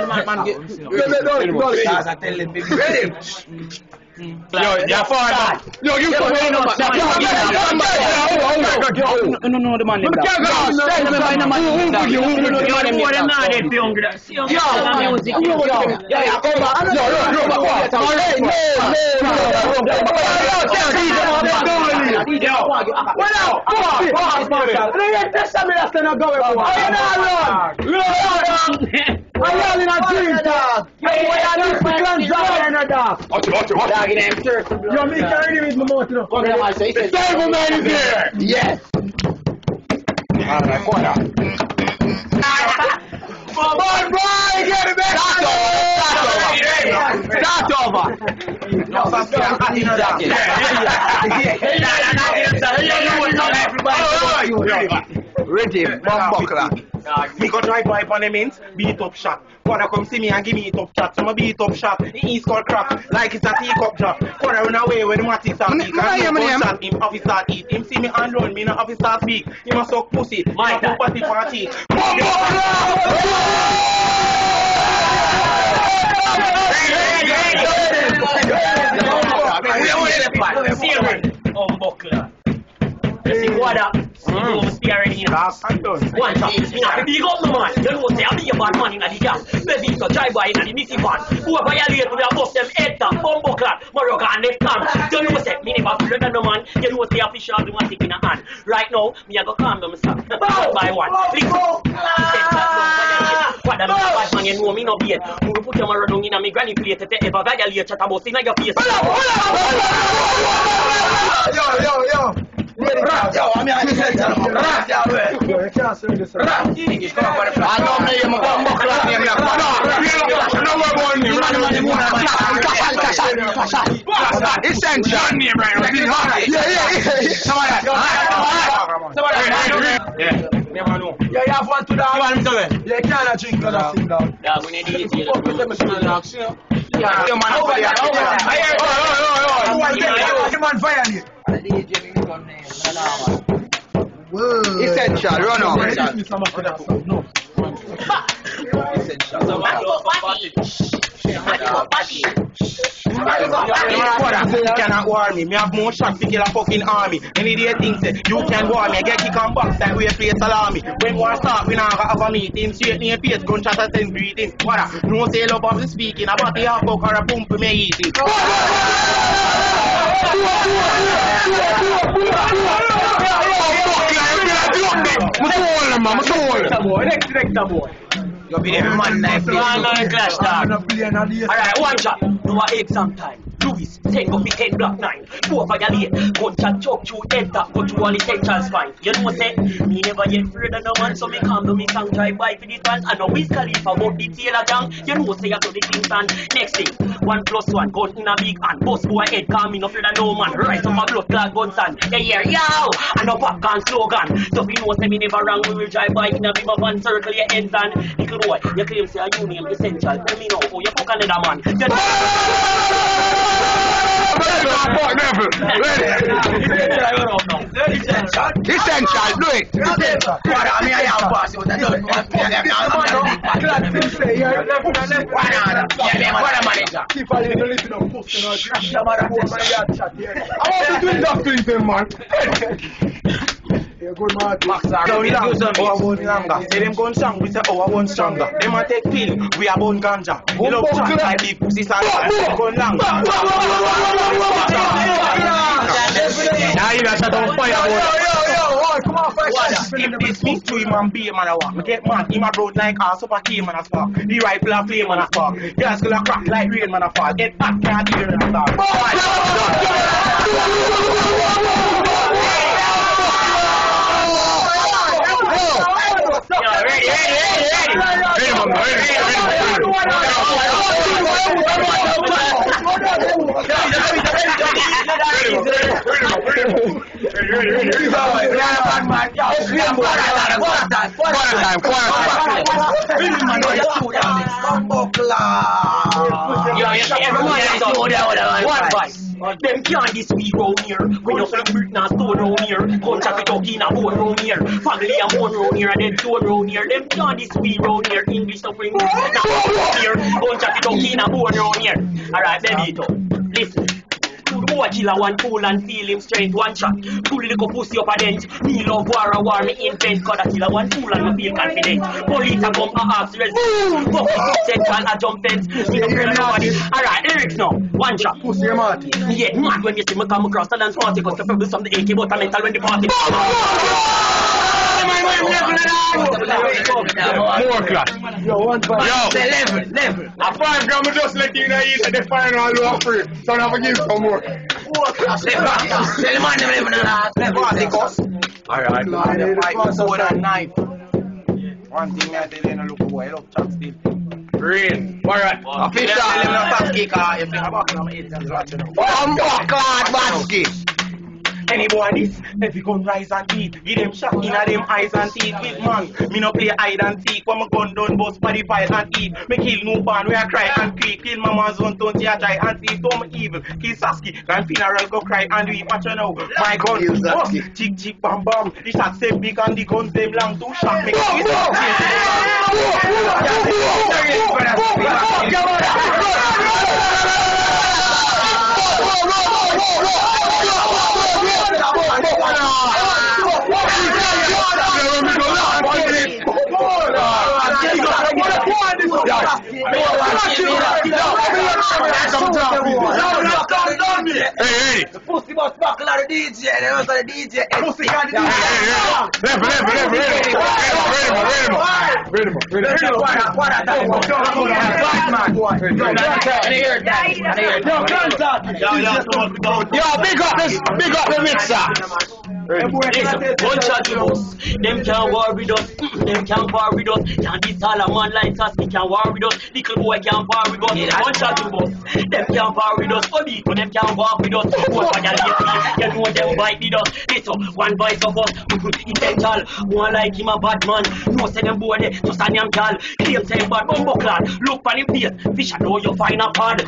Man, man, get. Let me know, know it. Guys, I tell them, baby. Ready? Yo, far. Yo, you come here. No, no, no, the man live Can't there. go. Tell them about the man live there. Who you? Who you? Yo, them Boy, them live not there. dead for hungry. See how Yo, yo, yo, on. On. On, on, on. I'm running a dream, dog. Yo, what are these clans driving a dog? Watch it, watch it, watch Dog, it. in them circle, bro. Yo, me carrying him with my mouth, you know. Come here, say The it. stable man is here. Yes. Alright, corner. Boy, boy, get it back. Start over. No, fast, I'm hot in the Ready, bomb buckler. Me go drive by on them ends, beat up shot. Quarter come see me and give me it up chat. So me beat up shot. The east called crack, like it's a teacup drop. Quarter run away when the matty start Me- speak. me And hear no me name. gunshot, him officer eat. Him see me and run, me no officer speak. Him a suck pussy, my party party. Unbuckler. You see what up? You know in. One shot. Me not be big up no man. You know say I be a bad man inna the gas. Baby so drive by inna the missy van. Who a violate we a bust them head down. Bumbo clad. Morocco and left hand. You know say me never feel no man. You know say official do one thing in a hand. Right now me go calm. One by one. Listen. What a bad man, you know me no beard. Who put your marrow down inna me granny plate if you ever violate chat about inna your face. Yo, I know a bomb buckler. I'm a Essential. Yeah, yeah, yeah. Know. Yeah, to. Yeah. Yeah, to. Yeah, man violate. Essential, run off. No. You cannot war me. Me have more shots to kill a fucking army. Any day things say you can war me. I get kick and box that way play salami. When war start, we now have a meeting. Straight in your face, gunshot and send greeting. What a no say love of the speaking. About the half fuck or a pump me eating. You be every man knife. I'm gonna play another day. Alright, one shot. No a exam time. Louis, take up the 10 block 9. Four violate. Gunshot choke through head tap. Go through all essential spine. You know say, me never yet afraid of no man. So me come to me song drive by for the this one. I know Wiz Khalifa about the Taylor gang. You know say I to the Kingston. Next thing, one plus one. Gun in a big hand. Bust boy head. Call me no afraid of no man. Rise up a blood clot gun son. Yeah, yeah, yow. And a popcorn slogan. So you know say me never wrong. We will drive by in a big van. Circle your ends and little boy. You claim say you name essential. Tell me now. Oh, you fuck another man. You know. Essential, do it. Keep on living, living up, pussy, no, crash your mother, go for your chat, yeah. I want to do that to him, man. Yeah, good man. So we do some oh, I want longer. Say them gun strong, we say oh I want stronger. Them a take pill, we a bone ganja. We love chat like big pussy side, gun longer. Now you got shut on fire, boy. oh, come on, shit. If this me to him and be a man a walk, me get mad. Him a road like a super key man a spark. The rifle a flame man a spark. Girls gonna crack like rain man a fall. Get back, can't hear it a start. Time, quarter time. Yo, you see everyone is out. One. Them can't this we round here. We no fling brick now stone round here. Contract it up in a boat round here. Family and one round here and then two round here. Them can't this we round here. English now round here. Contract it up in a boat round here. Alright, baby, it up. Listen. Good boy killer one cool and feel him strength one shot. Pull the little pussy up a dent. Me love war a war me invent. Cause a killer one cool and me feel confident. Police a come a ask resident. Fuck it up central a jump fence. Me no afraid nobody. Alright, lyrics now. One shot. Pussy Marty. Me get mad when you see me come across the dance party Cause the people some the AK but I mental when the party More class. Yo, one five. Yo. Say level, level. A five gram of just let you know eat at the final low free. So now forgive some more. Say back. Tell the man them level and that. Level, they cost. Alright. Fight sword and knife. One thing I tell you, no look away, look, chat still. Green. Alright. Official. Tell him no top ah, if you have back on my head, he's watching. Bumbo clad basket. Any boy this, every gun rise and eat. Give them shot in a them eyes and teeth with man. Me no play hide and seek. When my gun done bust body file and eat. Me kill no born where I cry and creep. Kill mama's own don't see a try and see. Don't me evil. Kill Saski. Grand funeral go cry and weep. Watch you now. My gun. Kill Bust. Chick chick bam bam. The shot same big and the guns them long. Two shot me. Kiss. Hey, hey. Pussy must buckle on the DJ, they must the DJ. Pussy got the Hey, hey, level, level, level. Ready, man, ready, man. Ready, man. Ready, man. Yo, big up this, big up the mixer. Listen, one shot the boss. Them can't war with us. Them can't war with us. Can't this all a man like us. He can't war with us. Little boy can't war with us. One shot the boss. Them can't war with us. Only for them can't war with us. One for lady. You know them bite with us. Listen, one voice of us. Essential. One like him a bad man. No say them boy there. Just a name call. Claim say bad bumbo clad. Look on him face. Fish I know you find a pad.